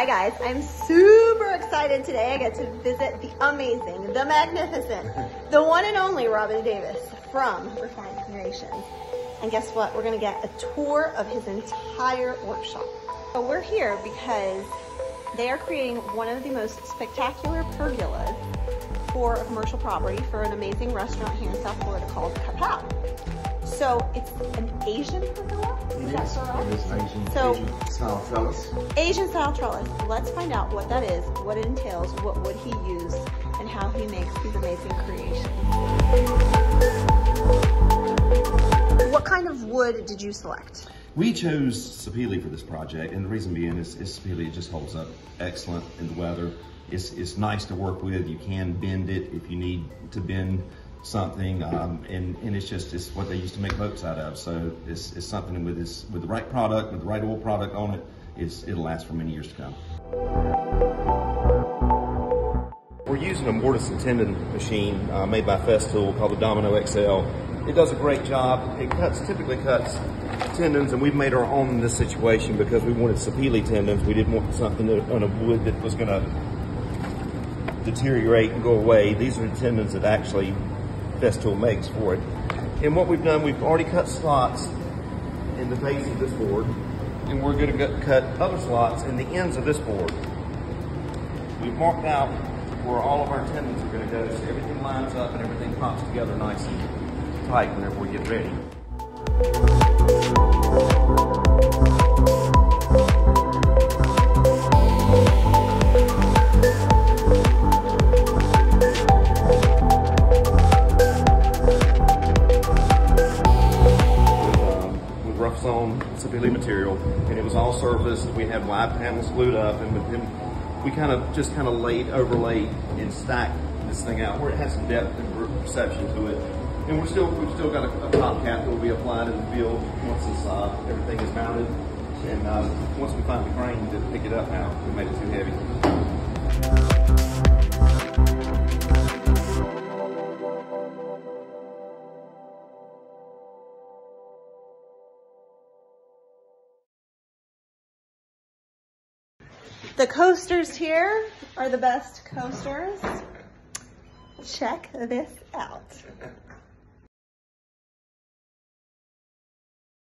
Hi guys, I'm super excited today. I get to visit the amazing, the magnificent, the one and only Robbie Davis from Refined Creations. And guess what? We're gonna get a tour of his entire workshop. So we're here because they are creating one of the most spectacular pergolas for a commercial property for an amazing restaurant here in South Florida called Kapow. So it's an Asian pergola? Is that correct? It is Asian, So- Asian style trellis. Asian style trellis. Let's find out what that is, what it entails, what would he use, and how he makes these amazing creations. What kind of wood did you select? We chose Sapele for this project, and the reason being is, is Sapele it just holds up excellent in the weather. It's, it's nice to work with. You can bend it if you need to bend something, um, and, and it's just it's what they used to make boats out of. So it's, it's something with this with the right product, with the right oil product on it, it's, it'll last for many years to come. We're using a mortise and tenon machine uh, made by Festool called the Domino XL. It does a great job. It cuts typically cuts tenons, and we've made our own in this situation because we wanted sapele tenons. We didn't want something that, on a wood that was going to deteriorate and go away. These are the tenons that actually Festool makes for it. And what we've done, we've already cut slots in the base of this board, and we're going to cut other slots in the ends of this board. We've marked out where all of our tenons are going to go, so everything lines up and everything pops together nice and tight whenever we get ready. Rough sawn Sapele material, and it was all surfaced. We had wide panels glued up, and them, we kind of just kind of laid, overlaid, and stacked this thing out where it has some depth and perception to it. And we're still we've still got a, a top cap that will be applied in the field once this uh, everything is mounted, and uh, once we find the crane to pick it up now, we made it too heavy. The coasters here are the best coasters. Check this out.